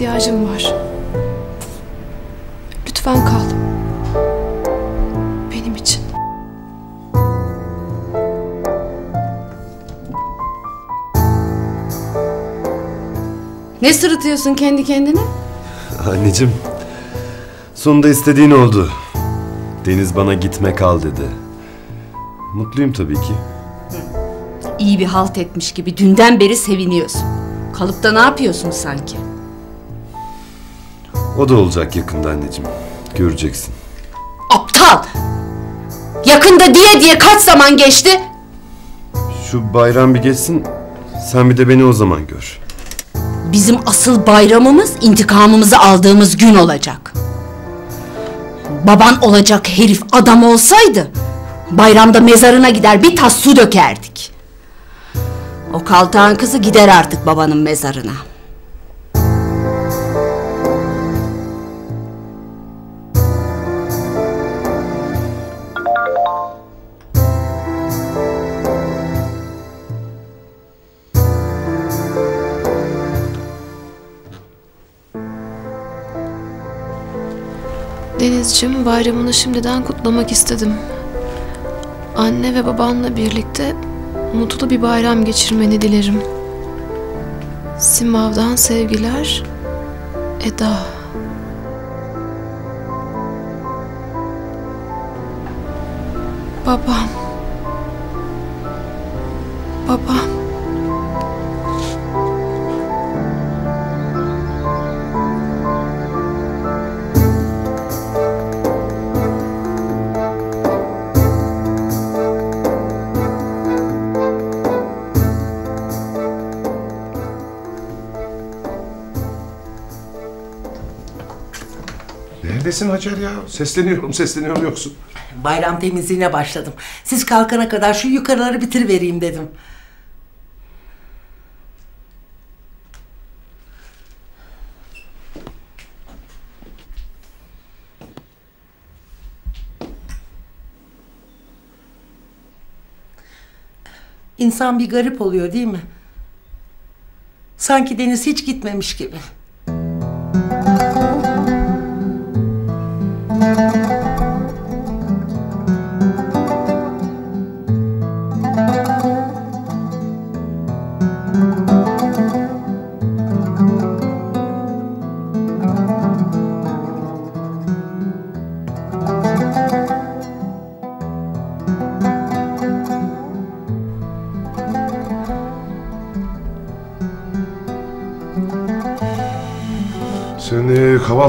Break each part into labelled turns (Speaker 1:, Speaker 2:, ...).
Speaker 1: ihtiyacım var. Lütfen kal. Benim için.
Speaker 2: Ne sırıtıyorsun kendi kendine?
Speaker 3: Anneciğim, sonunda istediğin oldu. Deniz bana gitme kal dedi. Mutluyum tabii ki.
Speaker 2: İyi bir halt etmiş gibi dünden beri seviniyorsun. Kalıpta ne yapıyorsun sanki?
Speaker 3: O da olacak yakında anneciğim. Göreceksin.
Speaker 2: Aptal! Yakında diye diye kaç zaman geçti?
Speaker 3: Şu bayram bir geçsin, sen bir de beni o zaman gör.
Speaker 2: Bizim asıl bayramımız intikamımızı aldığımız gün olacak. Baban olacak herif adam olsaydı bayramda mezarına gider bir tas su dökerdik. O kaltağın kızı gider artık babanın mezarına.
Speaker 1: Denizciğim bayramını şimdiden kutlamak istedim. Anne ve babanla birlikte mutlu bir bayram geçirmeni dilerim. Simav'dan sevgiler. Eda. Babam.
Speaker 4: Neredesin Hacer ya? Sesleniyorum, sesleniyorum yoksun.
Speaker 5: Bayram temizliğine başladım. Siz kalkana kadar şu yukarıları bitirivereyim dedim. İnsan bir garip oluyor değil mi? Sanki Deniz hiç gitmemiş gibi.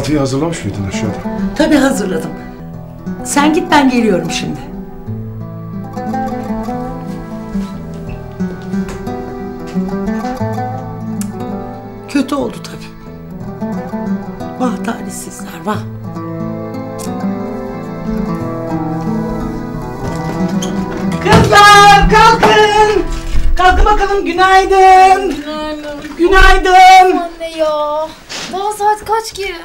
Speaker 4: Kahvaltıyı hazırlamış mıydın aşağıda?
Speaker 5: Tabii hazırladım. Sen git ben geliyorum şimdi. Kötü oldu tabii. Vah talihsizler vah. Kızlar kalkın. Kalkın bakalım günaydın.
Speaker 6: Günaydın.
Speaker 5: Günaydın.
Speaker 6: Anne ya. Daha saat kaç ki?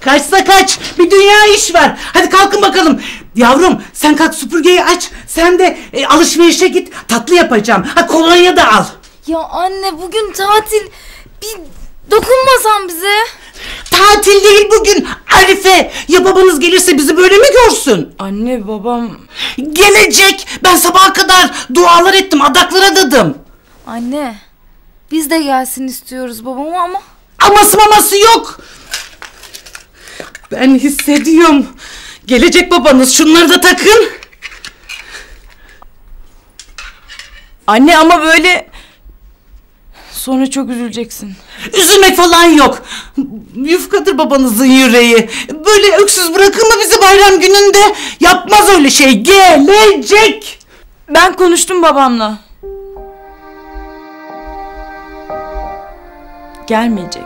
Speaker 5: Kaçsa kaç. Bir dünya iş var. Hadi kalkın bakalım. Yavrum sen kalk süpürgeyi aç. Sen de e, alışverişe git. Tatlı yapacağım. Ha kolonya da al.
Speaker 6: Ya anne bugün tatil. Bir dokunmasan bize.
Speaker 5: Tatil değil bugün. Arife. Ya babanız gelirse bizi böyle mi görsün?
Speaker 6: Anne babam.
Speaker 5: Gelecek. Ben sabaha kadar dualar ettim. Adaklar adadım.
Speaker 6: Anne. Biz de gelsin istiyoruz babamı ama.
Speaker 5: Aması maması yok. Ben hissediyorum. Gelecek babanız. Şunları da takın.
Speaker 7: Anne ama böyle... Sonra çok üzüleceksin.
Speaker 5: Üzülmek falan yok. Yufkadır babanızın yüreği. Böyle öksüz bırakır mı bizi bayram gününde? Yapmaz öyle şey. Gelecek.
Speaker 7: Ben konuştum babamla. Gelmeyecek.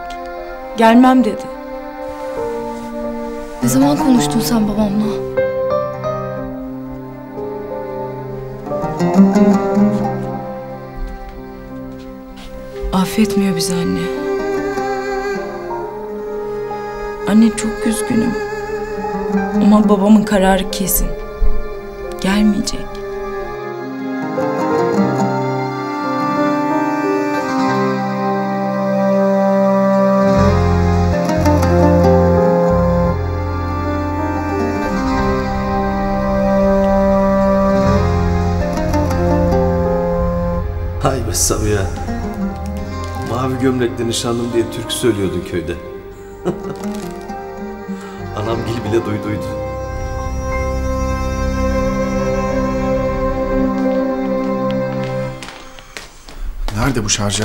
Speaker 7: Gelmem dedi.
Speaker 6: Ne zaman konuştun sen babamla?
Speaker 7: Affetmiyor bizi anne. Anne çok üzgünüm. Ama babamın kararı kesin. Gelmeyecek.
Speaker 3: Mavi gömlekle nişanlım diye türkü söylüyordun köyde. Anam gil bile duyduydu.
Speaker 8: Nerede bu şarj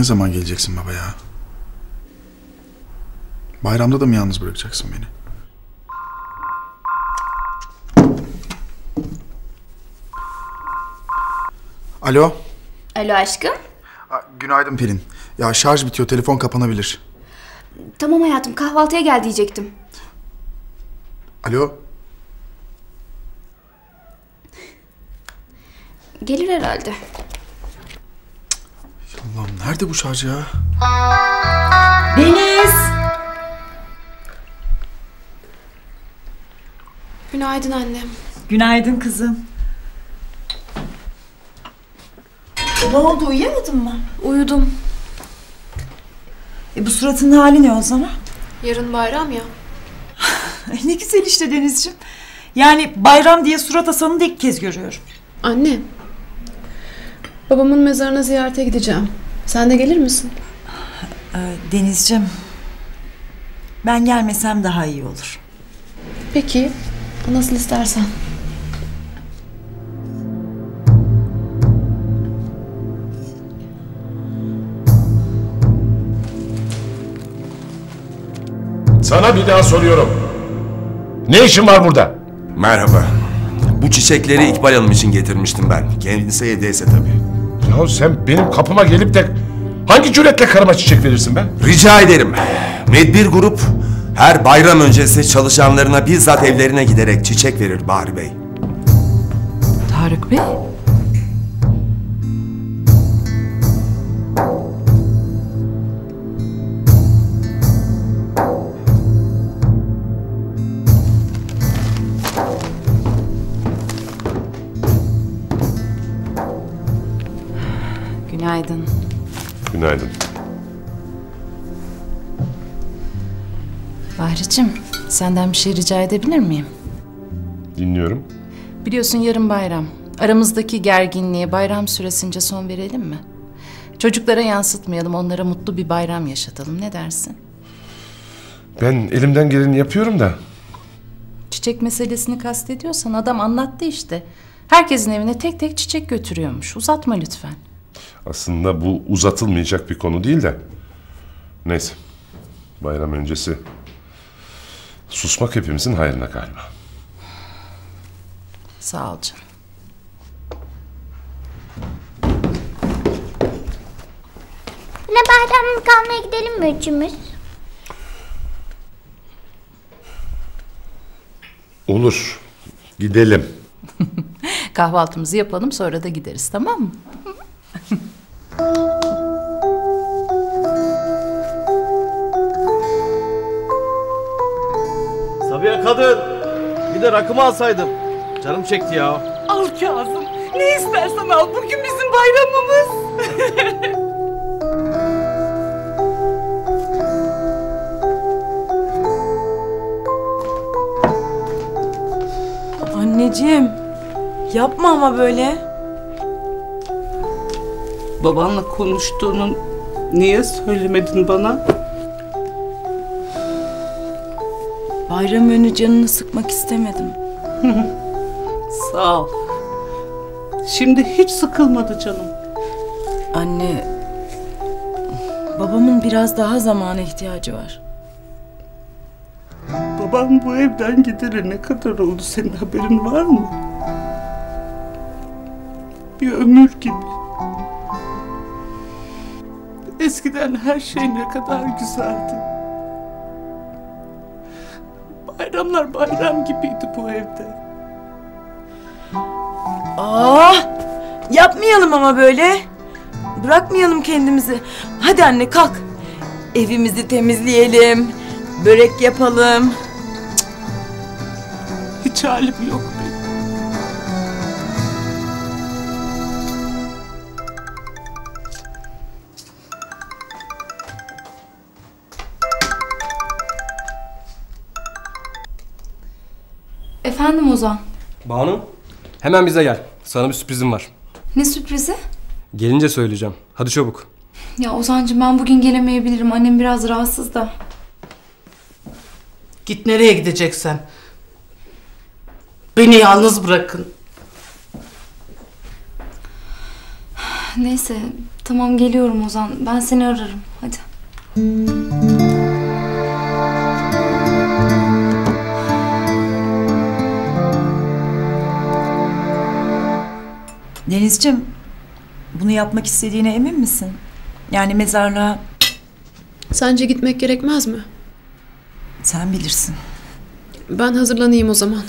Speaker 8: Ne zaman geleceksin baba ya? Bayramda da mı yalnız bırakacaksın beni? Alo.
Speaker 9: Alo aşkım.
Speaker 8: Günaydın Pelin. Ya şarj bitiyor, telefon kapanabilir.
Speaker 9: Tamam hayatım kahvaltıya gel diyecektim.
Speaker 8: Alo.
Speaker 9: Gelir herhalde.
Speaker 8: Nerede bu şarj ya?
Speaker 10: Deniz!
Speaker 1: Günaydın annem.
Speaker 10: Günaydın kızım. Ne oldu uyuyamadın mı?
Speaker 1: Uyudum.
Speaker 10: E bu suratın hali ne o zaman?
Speaker 1: Yarın bayram ya.
Speaker 10: Ay ne güzel işte Denizciğim. Yani bayram diye surat asanı da ilk kez görüyorum.
Speaker 1: Anne. Babamın mezarına ziyarete gideceğim. Sen de gelir misin?
Speaker 10: Ee, Denizciğim. Ben gelmesem daha iyi olur.
Speaker 1: Peki. Nasıl istersen.
Speaker 4: Sana bir daha soruyorum. Ne işin var burada?
Speaker 11: Merhaba. Bu çiçekleri İkbal Hanım için getirmiştim ben. Kendisi hediyesi tabii.
Speaker 4: Ya sen benim kapıma gelip de hangi cüretle karıma çiçek verirsin be?
Speaker 11: Rica ederim. Medbir Grup her bayram öncesi çalışanlarına bizzat evlerine giderek çiçek verir Bahri Bey.
Speaker 10: Tarık Bey?
Speaker 12: Günaydın.
Speaker 4: Günaydın.
Speaker 12: Bahricim, senden bir şey rica edebilir miyim?
Speaker 4: Dinliyorum.
Speaker 12: Biliyorsun yarın bayram. Aramızdaki gerginliğe bayram süresince son verelim mi? Çocuklara yansıtmayalım, onlara mutlu bir bayram yaşatalım. Ne dersin?
Speaker 4: Ben elimden geleni yapıyorum da.
Speaker 12: Çiçek meselesini kastediyorsan adam anlattı işte. Herkesin evine tek tek çiçek götürüyormuş. Uzatma lütfen.
Speaker 4: Aslında bu uzatılmayacak bir konu değil de. Neyse. Bayram öncesi. Susmak hepimizin hayrına galiba.
Speaker 12: Sağ ol canım.
Speaker 9: Ne bayramlık almaya gidelim mi üçümüz?
Speaker 4: Olur. Gidelim.
Speaker 12: Kahvaltımızı yapalım sonra da gideriz tamam mı?
Speaker 3: Sabiha kadın. Bir de rakımı alsaydım. Canım çekti ya.
Speaker 10: Al Kazım. Ne istersen al. Bugün bizim bayramımız. Anneciğim. Yapma ama böyle.
Speaker 12: Babanla konuştuğunu niye söylemedin bana?
Speaker 10: Bayram önü canını sıkmak istemedim.
Speaker 12: Sağ ol. Şimdi hiç sıkılmadı canım.
Speaker 10: Anne, babamın biraz daha zamana ihtiyacı var.
Speaker 12: Babam bu evden gideli ne kadar oldu senin haberin var mı? Bir ömür gibi. Eskiden her şey ne kadar güzeldi. Bayramlar bayram gibiydi bu evde.
Speaker 10: Aa, yapmayalım ama böyle. Bırakmayalım kendimizi. Hadi anne kalk. Evimizi temizleyelim. Börek yapalım.
Speaker 12: Hiç halim yok
Speaker 6: Efendim Ozan.
Speaker 13: Banu, hemen bize gel. Sana bir sürprizim var.
Speaker 6: Ne sürprizi?
Speaker 13: Gelince söyleyeceğim. Hadi çabuk.
Speaker 6: Ya Ozancığım ben bugün gelemeyebilirim. Annem biraz rahatsız da.
Speaker 5: Git nereye gideceksen. Beni yalnız bırakın.
Speaker 6: Neyse tamam geliyorum Ozan. Ben seni ararım. Hadi.
Speaker 7: Denizciğim, bunu yapmak istediğine emin misin? Yani mezarlığa
Speaker 1: Sence gitmek gerekmez mi?
Speaker 7: sen bilirsin.
Speaker 1: Ben hazırlanayım o zaman.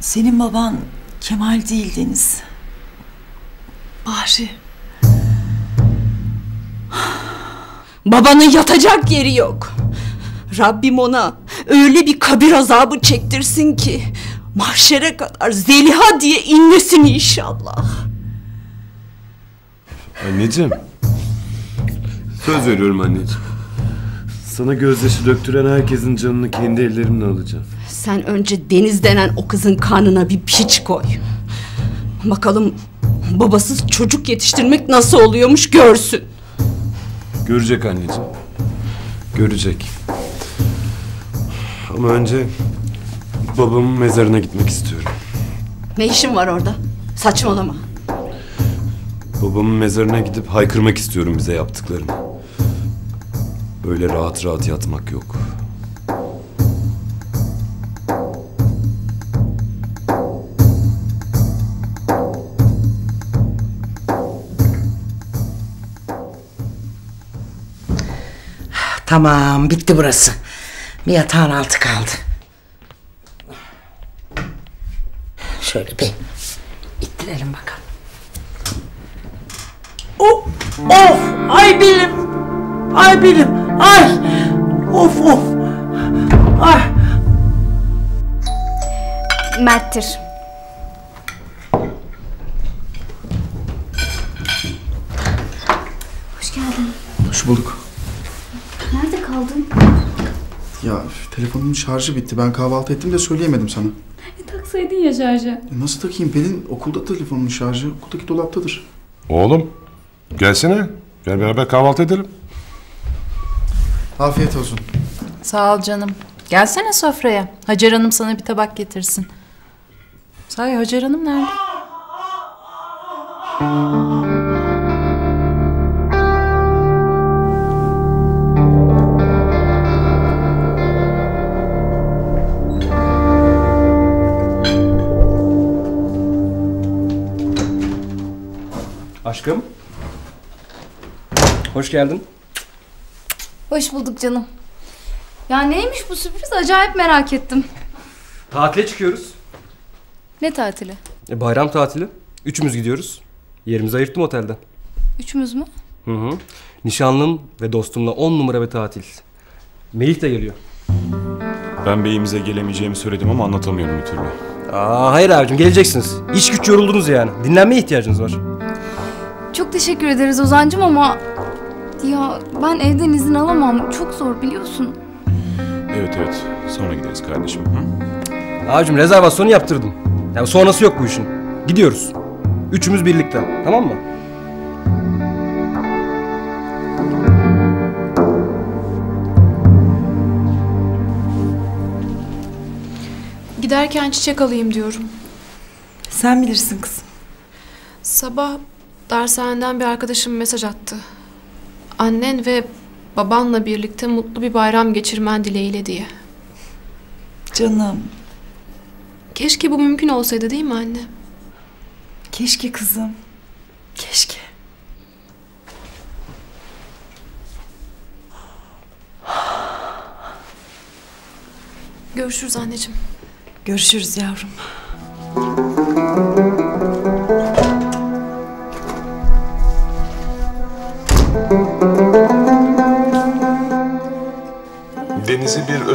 Speaker 7: Senin baban Kemal değil Deniz. Bahri.
Speaker 2: Babanın yatacak yeri yok. Rabbim ona öyle bir kabir azabı çektirsin ki mahşere kadar Zeliha diye inlesin inşallah.
Speaker 3: Anneciğim. Söz veriyorum anneciğim. Sana gözyaşı döktüren herkesin canını kendi ellerimle alacağım.
Speaker 2: Sen önce Deniz denen o kızın karnına bir piç koy. Bakalım babasız çocuk yetiştirmek nasıl oluyormuş görsün.
Speaker 3: Görecek anneciğim. Görecek. Ama önce babamın mezarına gitmek istiyorum.
Speaker 2: Ne işin var orada? Saçmalama.
Speaker 3: Babamın mezarına gidip haykırmak istiyorum bize yaptıklarını. Böyle rahat rahat yatmak yok.
Speaker 5: Tamam bitti burası. Bir yatağın altı kaldı. Şöyle bir ittirelim bakalım. Of, of, ay belim, ay belim, ay, of of, ay.
Speaker 6: Mert'tir. Hoş geldin.
Speaker 8: Hoş bulduk.
Speaker 6: Kaldın?
Speaker 8: Ya telefonumun şarjı bitti. Ben kahvaltı ettim de söyleyemedim sana.
Speaker 6: E, taksaydın ya şarjı.
Speaker 8: Ya nasıl takayım Pelin? Okulda telefonumun şarjı. Okuldaki dolaptadır.
Speaker 4: Oğlum, gelsene. Gel beraber kahvaltı edelim.
Speaker 8: Afiyet olsun.
Speaker 12: Sağ ol canım. Gelsene sofraya. Hacer Hanım sana bir tabak getirsin. Sahi Hacer Hanım nerede?
Speaker 13: Hoş geldin.
Speaker 6: Hoş bulduk canım. Ya neymiş bu sürpriz? Acayip merak ettim.
Speaker 13: Tatile çıkıyoruz.
Speaker 6: Ne tatili?
Speaker 13: E, bayram tatili. Üçümüz gidiyoruz. Yerimizi ayırttım otelde.
Speaker 6: Üçümüz mü?
Speaker 13: Hı hı. Nişanlım ve dostumla on numara bir tatil. Melih de geliyor.
Speaker 14: Ben beyimize gelemeyeceğimi söyledim ama anlatamıyorum bir türlü.
Speaker 13: Aa, hayır abicim geleceksiniz. İş güç yoruldunuz yani. Dinlenmeye ihtiyacınız var.
Speaker 6: Çok teşekkür ederiz Ozancım ama... Ya ben evden izin alamam. Çok zor biliyorsun.
Speaker 14: Evet evet sonra gideriz kardeşim. Hı?
Speaker 13: Abicim rezervasyonu yaptırdım. Yani sonrası yok bu işin. Gidiyoruz. Üçümüz birlikte. Tamam mı?
Speaker 1: Giderken çiçek alayım diyorum.
Speaker 7: Sen bilirsin kızım.
Speaker 1: Sabah dershaneden bir arkadaşım mesaj attı. Annen ve babanla birlikte mutlu bir bayram geçirmen dileğiyle diye.
Speaker 7: Canım.
Speaker 1: Keşke bu mümkün olsaydı değil mi anne?
Speaker 7: Keşke kızım. Keşke.
Speaker 1: Görüşürüz anneciğim.
Speaker 7: Görüşürüz yavrum.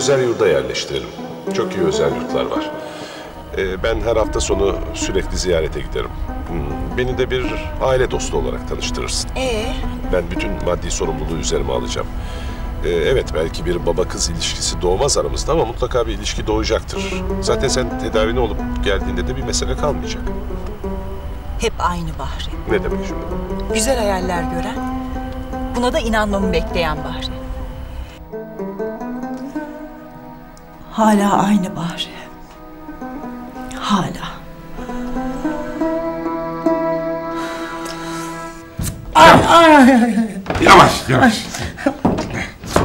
Speaker 4: Özel yurda yerleştirelim. Çok iyi özel yurtlar var. Ee, ben her hafta sonu sürekli ziyarete giderim. Hmm, beni de bir aile dostu olarak tanıştırırsın.
Speaker 15: Ee?
Speaker 4: Ben bütün maddi sorumluluğu üzerime alacağım. Ee, evet belki bir baba kız ilişkisi doğmaz aramızda ama mutlaka bir ilişki doğacaktır. Zaten sen tedavini olup geldiğinde de bir mesele kalmayacak.
Speaker 15: Hep aynı Bahri.
Speaker 4: Ne demek şimdi bu?
Speaker 15: Güzel hayaller gören, buna da inanmamı bekleyen Bahri. Hala aynı Bahri. Hala.
Speaker 16: Ay, ay, ay, ay.
Speaker 4: Yavaş yavaş.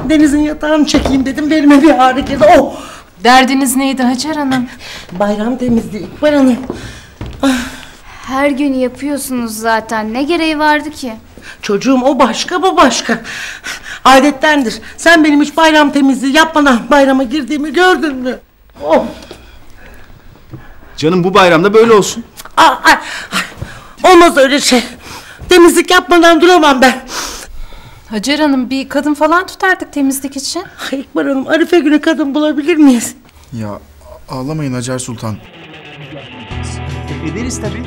Speaker 16: Deniz'in yatağını çekeyim dedim belime bir ağrı girdi. Oh!
Speaker 12: Derdiniz neydi Hacer Hanım?
Speaker 16: Bayram temizliği İkbal Hanım.
Speaker 9: Her gün yapıyorsunuz zaten. Ne gereği vardı ki?
Speaker 16: Çocuğum o başka bu başka. Adettendir. Sen benim hiç bayram temizliği yapmadan bayrama girdiğimi gördün mü? Oh!
Speaker 8: Canım bu bayramda böyle olsun.
Speaker 16: Aa, ay, ay. Olmaz öyle şey. Temizlik yapmadan duramam ben.
Speaker 12: Hacer Hanım bir kadın falan tutardık temizlik için.
Speaker 16: Ay, İkbal Hanım Arife günü kadın bulabilir miyiz?
Speaker 8: Ya ağlamayın Hacer Sultan.
Speaker 17: Ederiz tabii.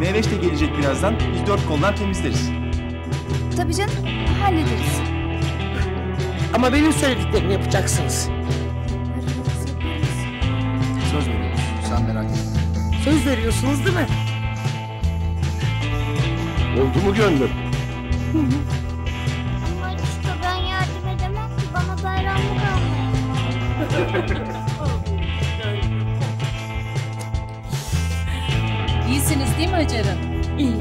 Speaker 17: Meveş de gelecek birazdan. Biz dört koldan temizleriz.
Speaker 9: Tabii canım hallederiz.
Speaker 16: Ama benim söylediklerimi yapacaksınız.
Speaker 8: Söz veriyoruz. Sen merak etme.
Speaker 16: Söz veriyorsunuz değil mi?
Speaker 4: Oldu mu gönlüm?
Speaker 18: Ama işte ben yardım edemem ki bana bayramlık almayın.
Speaker 12: İyisiniz değil mi Hacer Hanım?
Speaker 16: İyi.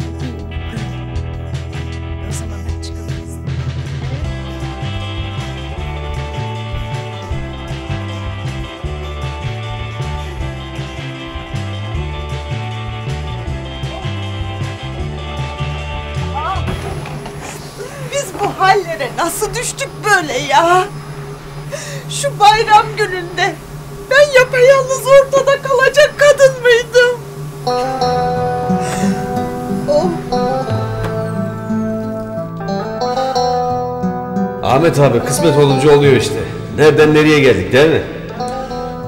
Speaker 10: Nasıl düştük böyle ya? Şu bayram gününde ben yapayalnız ortada kalacak kadın mıydım?
Speaker 19: Ahmet abi kısmet olunca oluyor işte. Nereden nereye geldik değil mi?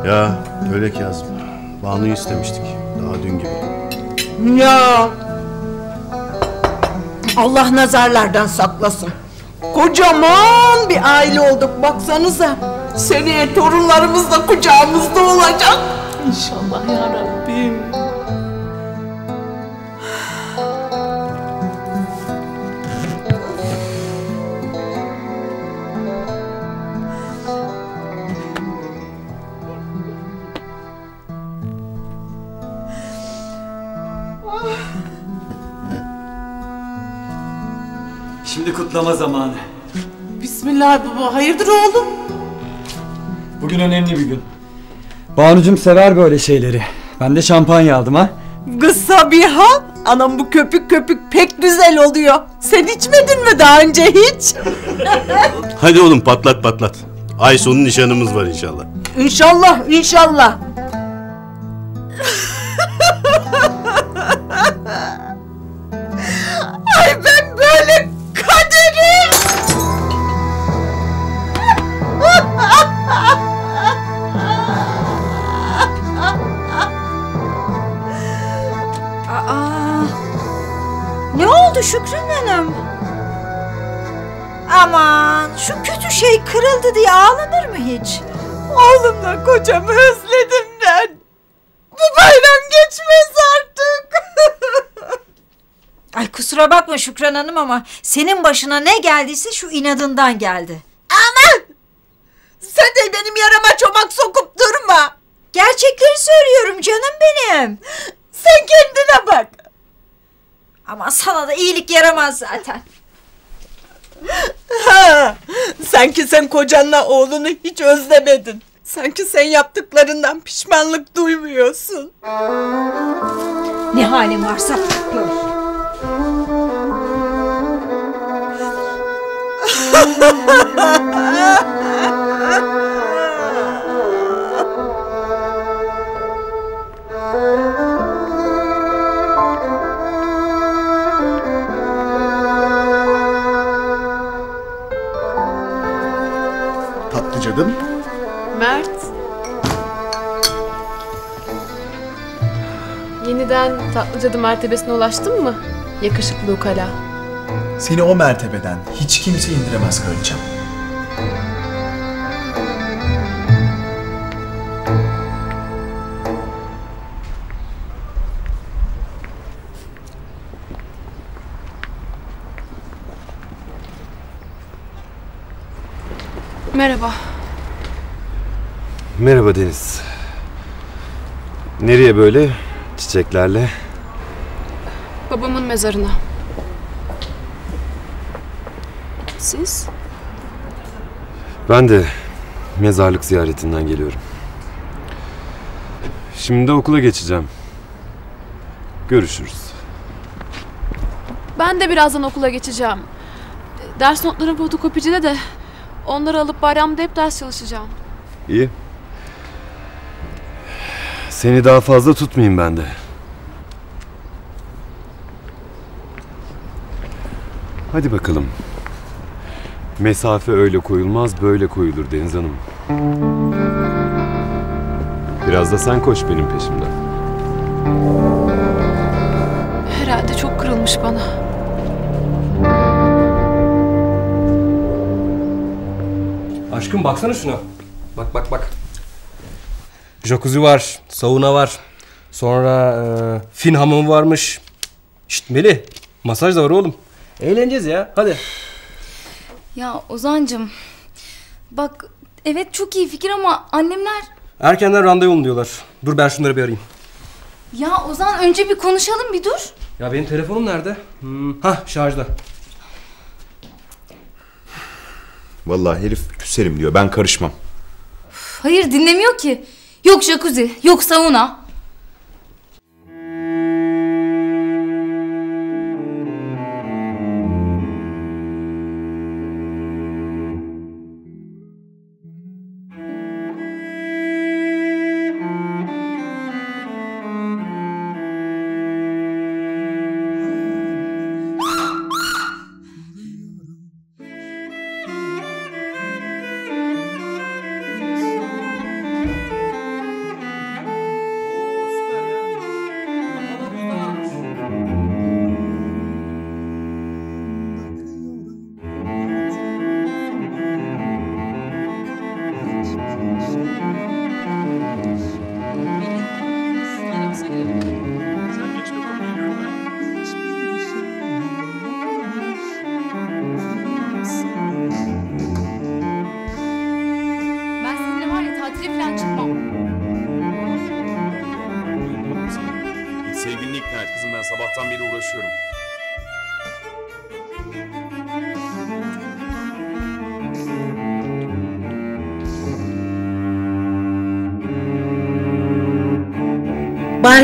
Speaker 20: Ya öyle Kazım. Banu'yu istemiştik. Daha dün gibi.
Speaker 10: Ya. Allah nazarlardan saklasın. Kocaman bir aile olduk baksanıza. Seneye torunlarımız da kucağımızda olacak.
Speaker 16: İnşallah ya
Speaker 19: Şimdi kutlama zamanı.
Speaker 16: Bismillah baba. Hayırdır oğlum?
Speaker 19: Bugün önemli bir gün.
Speaker 21: Banucum sever böyle şeyleri. Ben de şampanya aldım ha.
Speaker 10: Kız Sabiha, anam bu köpük köpük pek güzel oluyor. Sen içmedin mi daha önce hiç?
Speaker 22: Hadi oğlum patlat patlat. Ay sonu nişanımız var inşallah.
Speaker 10: İnşallah, inşallah. Oğlumla kocamı özledim ben. Bu bayram geçmez artık.
Speaker 23: Ay kusura bakma Şükran Hanım ama senin başına ne geldiyse şu inadından geldi.
Speaker 10: Aman! Sen de benim yarama çomak sokup durma.
Speaker 23: Gerçekleri söylüyorum canım benim.
Speaker 10: Sen kendine bak.
Speaker 23: Ama sana da iyilik yaramaz zaten.
Speaker 10: Ha, sanki sen kocanla oğlunu hiç özlemedin. Sanki sen yaptıklarından pişmanlık duymuyorsun.
Speaker 23: Ne halin varsa gör.
Speaker 24: Mert.
Speaker 1: Yeniden tatlı cadı mertebesine ulaştın mı? Yakışıklı ukala.
Speaker 8: Seni o mertebeden hiç kimse indiremez kraliçem.
Speaker 1: Merhaba.
Speaker 3: Merhaba Deniz. Nereye böyle? Çiçeklerle.
Speaker 1: Babamın mezarına. Siz?
Speaker 3: Ben de mezarlık ziyaretinden geliyorum. Şimdi de okula geçeceğim. Görüşürüz.
Speaker 1: Ben de birazdan okula geçeceğim. Ders notlarım fotokopicide de onları alıp bayramda hep ders çalışacağım.
Speaker 3: İyi. Seni daha fazla tutmayayım ben de. Hadi bakalım. Mesafe öyle koyulmaz, böyle koyulur Deniz Hanım. Biraz da sen koş benim peşimden.
Speaker 1: Herhalde çok kırılmış bana.
Speaker 13: Aşkım baksana şuna. Bak bak bak. Jacuzzi var, sauna var. Sonra e, fin hamamı varmış. Şşt Melih, masaj da var oğlum. Eğleneceğiz ya, hadi.
Speaker 6: Ya Ozancım bak evet çok iyi fikir ama annemler...
Speaker 13: Erkenden randevum diyorlar. Dur ben şunları bir arayayım.
Speaker 6: Ya Ozan önce bir konuşalım bir dur.
Speaker 13: Ya benim telefonum nerede? Hmm. Hah şarjda.
Speaker 14: Vallahi herif küserim diyor. Ben karışmam.
Speaker 6: Hayır dinlemiyor ki. Yok jacuzzi, yok sauna.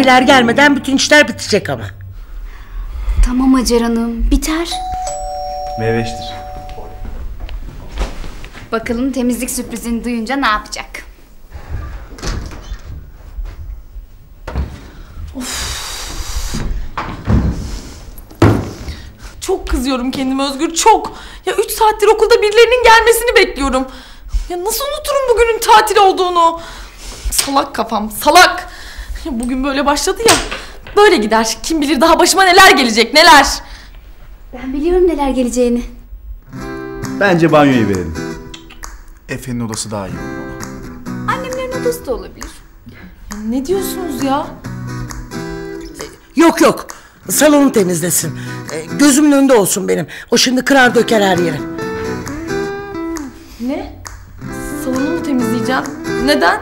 Speaker 16: Bahiler gelmeden bütün işler bitecek ama.
Speaker 6: Tamam Hacer Hanım biter.
Speaker 19: Meveştir.
Speaker 6: Bakalım temizlik sürprizini duyunca ne yapacak?
Speaker 10: Çok kızıyorum kendime Özgür çok. Ya 3 saattir okulda birilerinin gelmesini bekliyorum. Ya nasıl unuturum bugünün tatil olduğunu? Salak kafam salak. Bugün böyle başladı ya. Böyle gider. Kim bilir daha başıma neler gelecek neler.
Speaker 6: Ben biliyorum neler geleceğini.
Speaker 19: Bence banyoyu verelim.
Speaker 8: Efe'nin odası daha iyi.
Speaker 6: Annemlerin odası da olabilir.
Speaker 10: Ne diyorsunuz ya?
Speaker 16: Yok yok. Salonu temizlesin. Ee, Gözümün önünde olsun benim. O şimdi kırar döker her yeri.
Speaker 10: Ne? Salonu mu temizleyeceğim? Neden?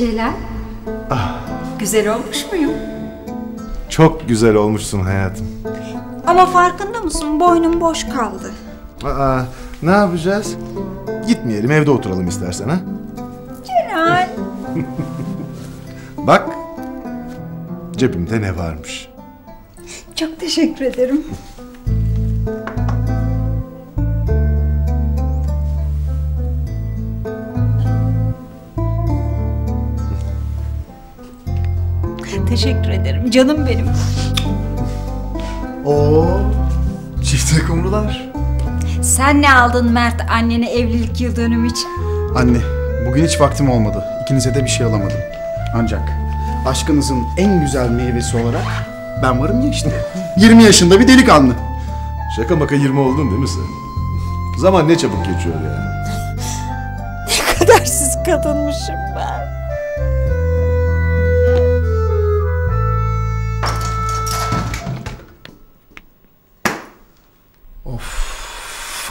Speaker 23: Celal. Güzel olmuş muyum?
Speaker 25: Çok güzel olmuşsun hayatım.
Speaker 23: Ama farkında mısın boynum boş kaldı.
Speaker 25: Aa, ne yapacağız? Gitmeyelim evde oturalım istersen ha.
Speaker 23: Celal.
Speaker 25: Bak cebimde ne varmış.
Speaker 23: Çok teşekkür ederim. Teşekkür ederim. Canım benim.
Speaker 8: Oo, çifte kumrular.
Speaker 23: Sen ne aldın Mert annene evlilik yıl dönümü için?
Speaker 8: Anne, bugün hiç vaktim olmadı. İkinize de bir şey alamadım. Ancak aşkınızın en güzel meyvesi olarak ben varım ya işte. 20 yaşında bir delikanlı.
Speaker 25: Şaka maka 20 oldun değil mi sen? Zaman ne çabuk geçiyor ya.
Speaker 23: Ne kadersiz kadınmışım ben.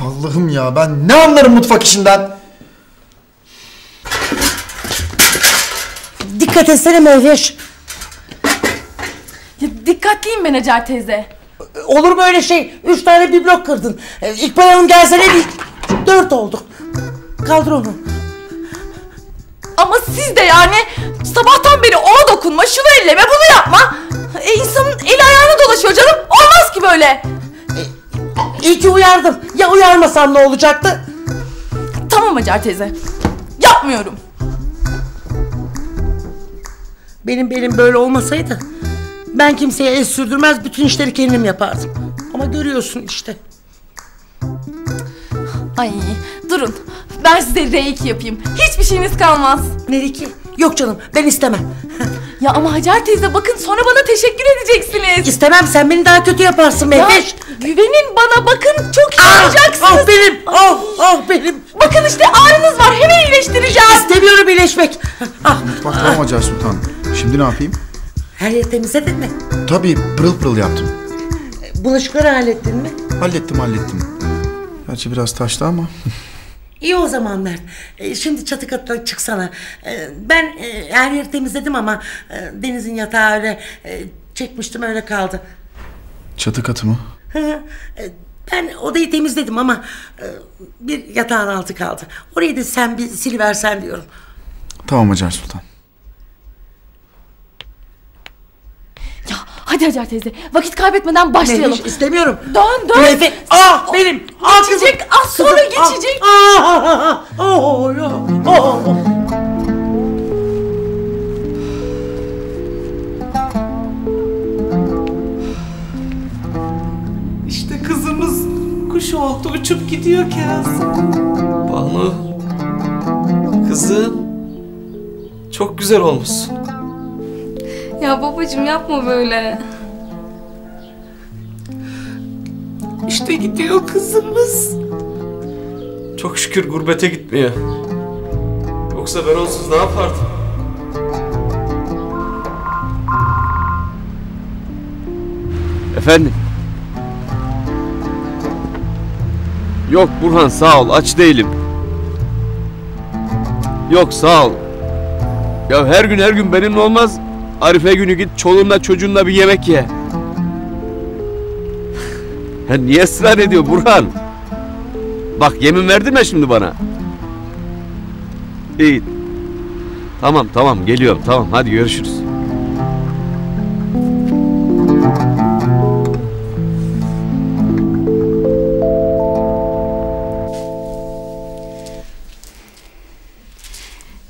Speaker 8: Of, Allah'ım ya ben ne anlarım mutfak işinden.
Speaker 16: Dikkat etsene Meyveş.
Speaker 10: Ya dikkatliyim ben Hacer teyze.
Speaker 16: Olur mu öyle şey? Üç tane biblok kırdın. Ee, İkbal Hanım gelsene bir. Dört oldu. Kaldır onu.
Speaker 10: Ama siz de yani sabahtan beri ona dokunma, şunu elleme, bunu yapma. E insanın eli ayağına dolaşıyor canım. Olmaz ki böyle.
Speaker 16: İyi ki uyardım. Ya uyarmasam ne olacaktı?
Speaker 10: Tamam Hacer teyze. Yapmıyorum.
Speaker 16: Benim benim böyle olmasaydı ben kimseye el sürdürmez bütün işleri kendim yapardım. Ama görüyorsun işte.
Speaker 10: Ay durun. Ben size R2 yapayım. Hiçbir şeyiniz kalmaz.
Speaker 16: R2? Yok canım ben istemem.
Speaker 10: ya ama Hacer teyze bakın sonra bana teşekkür edeceksiniz.
Speaker 16: İstemem sen beni daha kötü yaparsın
Speaker 10: Ya,
Speaker 16: Mehveş.
Speaker 10: güvenin bana bakın çok iyi olacaksınız.
Speaker 16: Ah benim ah ah benim.
Speaker 10: Bakın işte ağrınız var hemen iyileştireceğim.
Speaker 16: İstemiyorum iyileşmek. Ah,
Speaker 8: Mutfak tamam Hacer Sultan. Şimdi ne yapayım?
Speaker 16: her yeri temizledin mi?
Speaker 8: Tabii pırıl pırıl yaptım.
Speaker 16: Bulaşıkları hallettin mi?
Speaker 8: Hallettim hallettim. Gerçi biraz taştı ama.
Speaker 16: İyi o zaman Mert. Ee, şimdi çatı katına çıksana. Ee, ben e, her yeri temizledim ama e, Deniz'in yatağı öyle e, çekmiştim öyle kaldı.
Speaker 8: Çatı katı mı?
Speaker 16: E, ben odayı temizledim ama e, bir yatağın altı kaldı. Orayı da sen bir siliversen diyorum.
Speaker 8: Tamam Hacer Sultan.
Speaker 10: Hadi Hacer teyze vakit kaybetmeden başlayalım.
Speaker 16: Mehveş istemiyorum.
Speaker 10: Dön dön.
Speaker 16: Mehveş. Ah benim. Ah kızım.
Speaker 10: Geçecek az sonra
Speaker 16: Kızım, ah,
Speaker 10: geçecek.
Speaker 16: Ah, ah, ah, ah. Oh, ya, oh.
Speaker 5: İşte kızımız kuş oldu uçup gidiyor Kazım.
Speaker 19: Banu. Kızım. Çok güzel olmuşsun.
Speaker 6: Ya babacığım yapma böyle.
Speaker 5: İşte gidiyor kızımız.
Speaker 19: Çok şükür gurbete gitmiyor. Yoksa ben onsuz ne yapardım?
Speaker 3: Efendim? Yok Burhan sağ ol aç değilim. Yok sağ ol. Ya her gün her gün benimle olmaz. Arife günü git çoluğunla çocuğunla bir yemek ye. Ya niye ısrar ediyor Burhan? Bak yemin verdin mi şimdi bana? İyi. Tamam tamam geliyorum tamam hadi görüşürüz.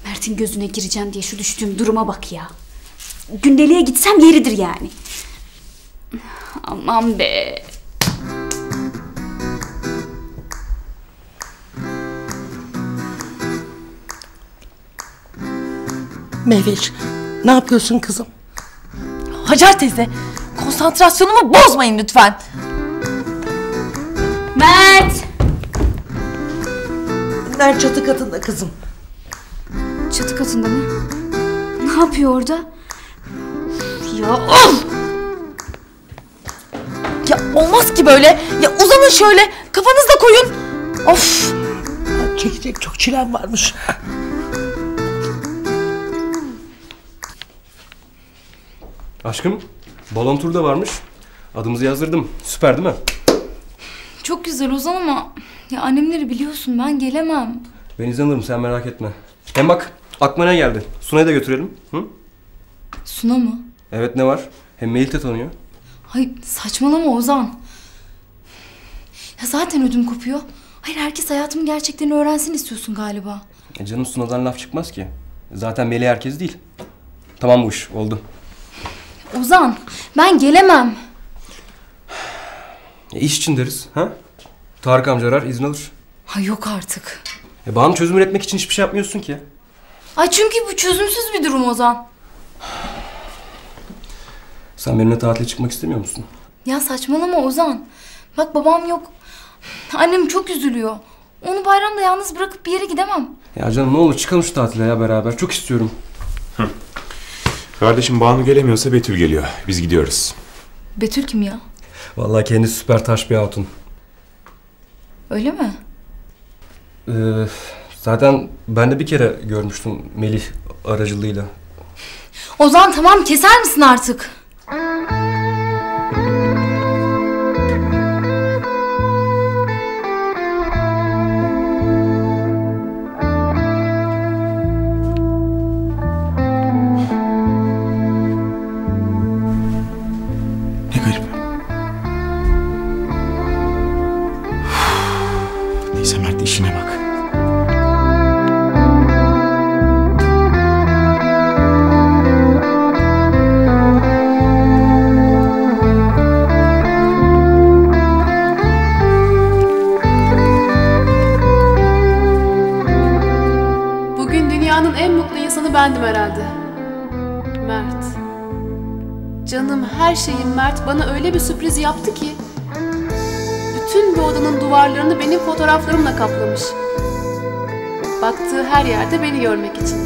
Speaker 9: Mert'in gözüne gireceğim diye şu düştüğüm duruma bak ya. Gündeliğe gitsem yeridir yani. Aman be.
Speaker 16: Mehveş ne yapıyorsun kızım?
Speaker 10: Hacer teyze konsantrasyonumu bozmayın lütfen.
Speaker 9: Mert!
Speaker 16: Ben çatı katında kızım.
Speaker 9: Çatı katında mı? Ne yapıyor orada? Ya of!
Speaker 10: Ya olmaz ki böyle. Ya uzanın şöyle kafanızda koyun. Of.
Speaker 16: Çekecek çok çilem varmış.
Speaker 13: Aşkım balon turu da varmış. Adımızı yazdırdım. Süper değil mi?
Speaker 6: Çok güzel Ozan ama ya annemleri biliyorsun ben gelemem.
Speaker 13: Ben izin alırım sen merak etme. Hem bak aklıma ne geldi? Sunay'ı da götürelim. Hı?
Speaker 6: Suna mı?
Speaker 13: Evet ne var? Hem Melih de tanıyor.
Speaker 6: Hayır saçmalama Ozan. Ya zaten ödüm kopuyor. Hayır herkes hayatımın gerçeklerini öğrensin istiyorsun galiba.
Speaker 13: E canım Suna'dan laf çıkmaz ki. Zaten Melih herkes değil. Tamam bu iş oldu.
Speaker 6: Ozan ben gelemem.
Speaker 13: E, iş için deriz. Ha? Tarık amca arar izin alır.
Speaker 6: Ha yok artık.
Speaker 13: E, Banu çözüm üretmek için hiçbir şey yapmıyorsun ki.
Speaker 6: Ay çünkü bu çözümsüz bir durum Ozan.
Speaker 13: Sen benimle tatile çıkmak istemiyor musun?
Speaker 6: Ya saçmalama Ozan. Bak babam yok. Annem çok üzülüyor. Onu bayramda yalnız bırakıp bir yere gidemem.
Speaker 13: Ya canım ne olur çıkalım şu tatile ya beraber. Çok istiyorum.
Speaker 14: Kardeşim Banu gelemiyorsa Betül geliyor. Biz gidiyoruz.
Speaker 6: Betül kim ya?
Speaker 13: Vallahi kendisi süper taş bir hatun.
Speaker 6: Öyle mi?
Speaker 13: Ee, zaten ben de bir kere görmüştüm Melih aracılığıyla.
Speaker 6: Ozan tamam keser misin artık?
Speaker 8: Ne Mert
Speaker 1: bana öyle bir sürpriz yaptı ki. Bütün bir odanın duvarlarını benim fotoğraflarımla kaplamış. Baktığı her yerde beni görmek için.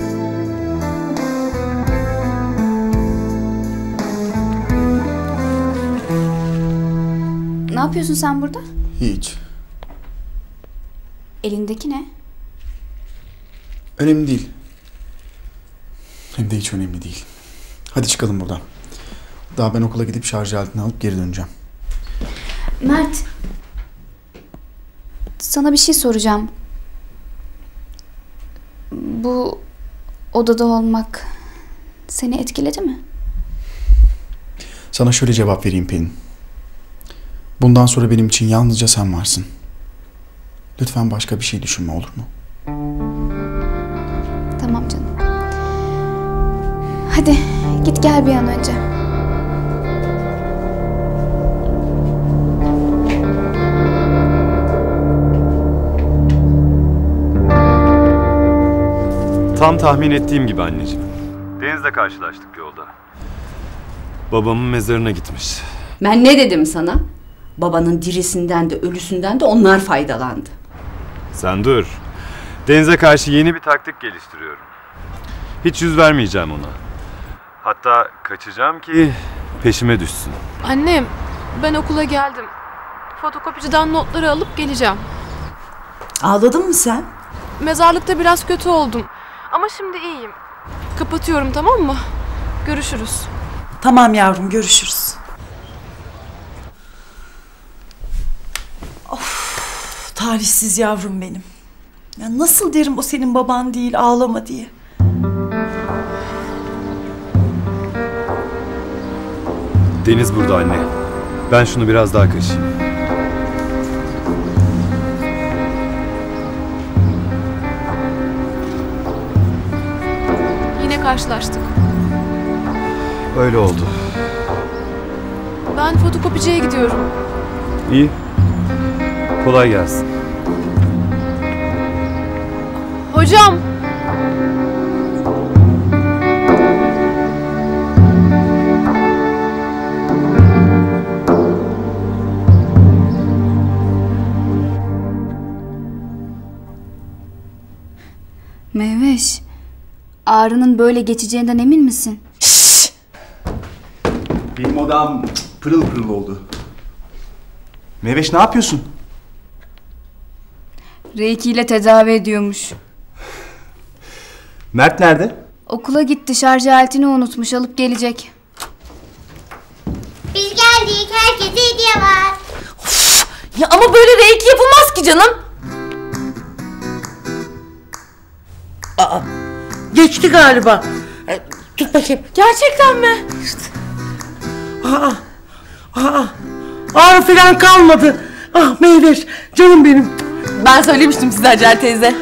Speaker 9: Ne yapıyorsun sen burada?
Speaker 8: Hiç.
Speaker 9: Elindeki ne?
Speaker 8: Önemli değil. Hem de hiç önemli değil. Hadi çıkalım buradan. Daha ben okula gidip şarj aletini alıp geri döneceğim.
Speaker 9: Mert. Sana bir şey soracağım. Bu odada olmak seni etkiledi mi?
Speaker 8: Sana şöyle cevap vereyim Pelin. Bundan sonra benim için yalnızca sen varsın. Lütfen başka bir şey düşünme olur mu?
Speaker 9: Tamam canım. Hadi git gel bir an önce.
Speaker 3: Tam tahmin ettiğim gibi anneciğim. Deniz'le karşılaştık yolda. Babamın mezarına gitmiş.
Speaker 2: Ben ne dedim sana? Babanın dirisinden de ölüsünden de onlar faydalandı.
Speaker 3: Sen dur. Deniz'e karşı yeni bir taktik geliştiriyorum. Hiç yüz vermeyeceğim ona. Hatta kaçacağım ki peşime düşsün.
Speaker 1: Annem ben okula geldim. Fotokopiciden notları alıp geleceğim.
Speaker 5: Ağladın mı sen?
Speaker 1: Mezarlıkta biraz kötü oldum. Ama şimdi iyiyim. Kapatıyorum tamam mı? Görüşürüz.
Speaker 5: Tamam yavrum görüşürüz. Of, talihsiz yavrum benim. Ya nasıl derim o senin baban değil ağlama diye.
Speaker 3: Deniz burada anne. Ben şunu biraz daha kaşıyım.
Speaker 1: Karşılaştık.
Speaker 3: Öyle oldu.
Speaker 1: Ben fotokopiciye gidiyorum.
Speaker 3: İyi. Kolay gelsin.
Speaker 1: Hocam.
Speaker 9: Mehveş, ağrının böyle geçeceğinden emin misin?
Speaker 25: Benim odam pırıl pırıl oldu. Meveş ne yapıyorsun?
Speaker 9: Reiki ile tedavi ediyormuş.
Speaker 25: Mert nerede?
Speaker 9: Okula gitti şarj aletini unutmuş alıp gelecek.
Speaker 18: Biz geldik. Herkese hediye var.
Speaker 10: Ya ama böyle reiki yapılmaz ki canım.
Speaker 16: Aa, geçti galiba. E, Tut bakayım.
Speaker 10: Gerçekten mi?
Speaker 16: Aa, aa, ağrı falan kalmadı. Ah Meyveş, canım benim.
Speaker 10: Ben söylemiştim size Hacer teyze.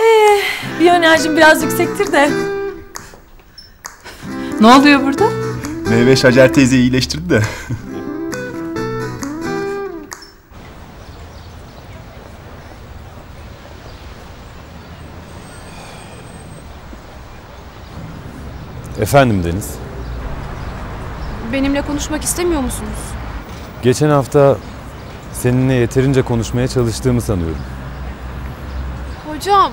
Speaker 10: Ee, bir enerjim biraz yüksektir de. Ne oluyor burada?
Speaker 17: Meyveş Hacer teyze iyileştirdi de.
Speaker 3: Efendim Deniz.
Speaker 1: Benimle konuşmak istemiyor musunuz?
Speaker 3: Geçen hafta seninle yeterince konuşmaya çalıştığımı sanıyorum.
Speaker 1: Hocam.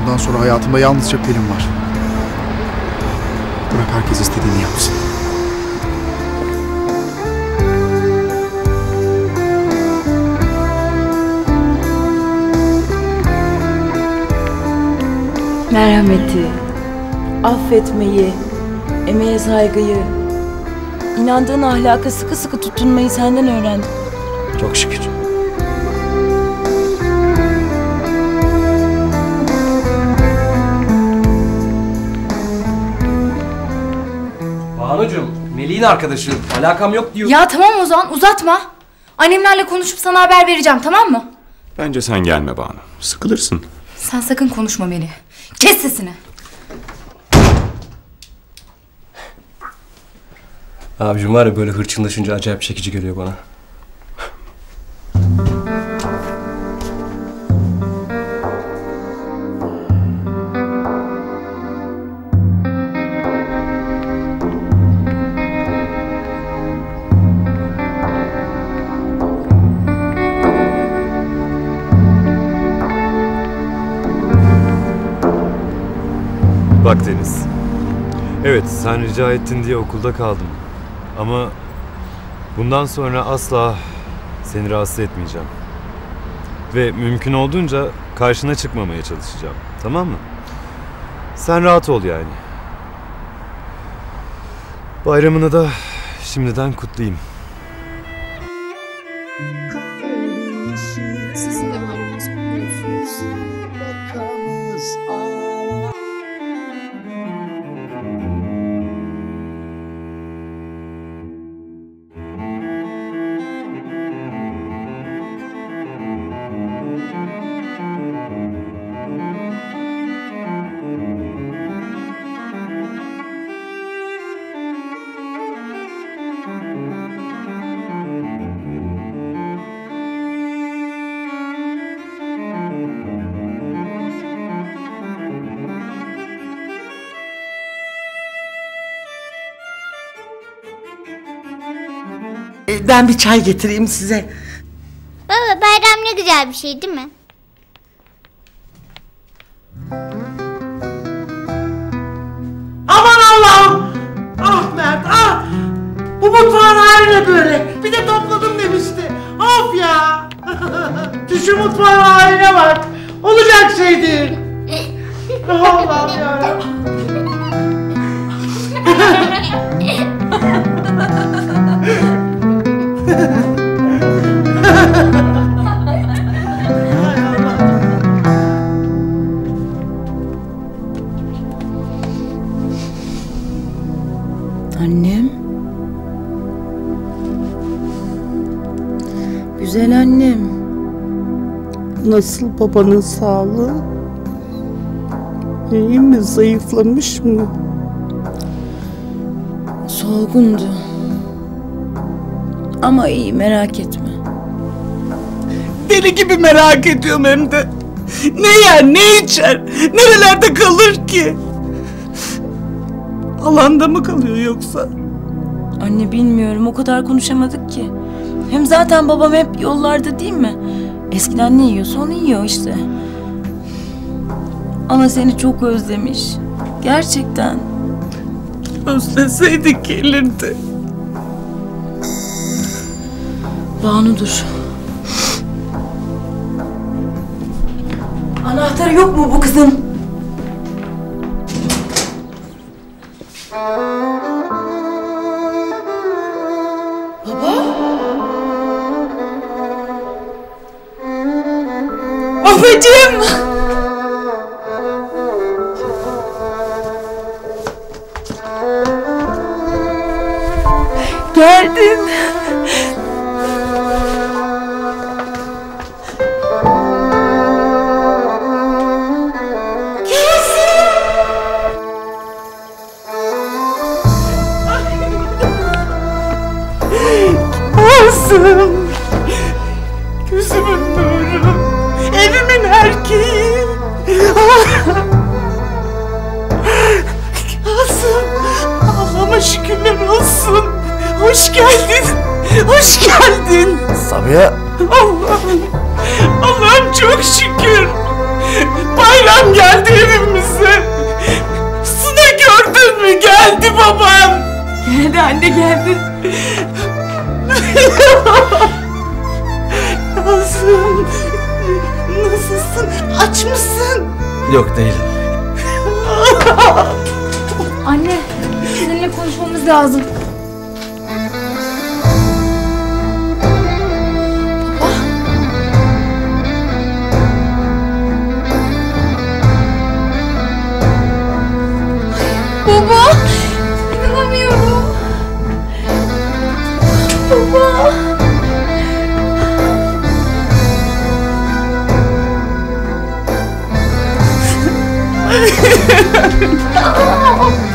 Speaker 8: Bundan sonra hayatımda yalnızca Pelin var. Bırak herkes istediğini yapsın.
Speaker 10: Merhameti, affetmeyi, emeğe saygıyı, inandığın ahlaka sıkı sıkı tutunmayı senden öğrendim.
Speaker 17: Çok şükür.
Speaker 13: Banucuğum, Melih'in arkadaşı. Alakam yok diyor.
Speaker 6: Ya tamam Ozan uzatma. Annemlerle konuşup sana haber vereceğim tamam mı?
Speaker 4: Bence sen gelme Banu. Sıkılırsın.
Speaker 6: Sen sakın konuşma Melih. Kes sesini.
Speaker 13: Abicim var ya böyle hırçınlaşınca acayip çekici geliyor bana.
Speaker 3: Sen rica ettin diye okulda kaldım. Ama bundan sonra asla seni rahatsız etmeyeceğim. Ve mümkün olduğunca karşına çıkmamaya çalışacağım. Tamam mı? Sen rahat ol yani. Bayramını da şimdiden kutlayayım.
Speaker 16: Ben bir çay getireyim size.
Speaker 18: Baba bayram ne güzel bir şey değil mi?
Speaker 16: Aman Allah'ım! Ah Mert ah! Bu mutfağın hali ne böyle? Bir de topladım demişti. Of ya! Şu mutfağın haline bak. Olacak şey değil. Allah'ım yarabbim. Nasıl babanın sağlığı? İyi mi? Zayıflamış mı?
Speaker 10: Solgundu. Ama iyi merak etme.
Speaker 7: Deli gibi merak ediyorum hem de. Ne yer ne içer? Nerelerde kalır ki? Alanda mı kalıyor yoksa?
Speaker 10: Anne bilmiyorum o kadar konuşamadık ki. Hem zaten babam hep yollarda değil mi? Eskiden ne yiyorsa onu yiyor işte. Ama seni çok özlemiş. Gerçekten.
Speaker 7: Özleseydik gelirdi.
Speaker 10: Banu'dur. Anahtarı yok mu bu kızın? Babacığım! Geldin.
Speaker 7: Allah'ım. Allah'ım çok şükür. Bayram geldi evimize. Suna gördün mü? Geldi babam. Geldi anne geldi. Nasılsın? Nasılsın? Aç mısın?
Speaker 26: Yok değilim.
Speaker 6: Anne seninle konuşmamız lazım. Baba! İnanamıyorum. Baba!
Speaker 27: Kalbin işi